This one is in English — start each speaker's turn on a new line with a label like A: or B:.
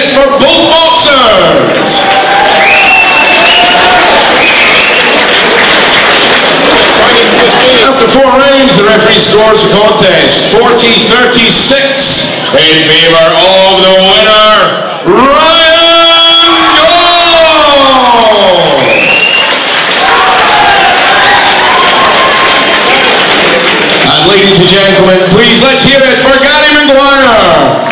A: it for both boxers. After four rounds, the referee scores the contest 40-36 in favor of the winner, Ryan Gall. And ladies and gentlemen, please let's hear it for Gary McGuire.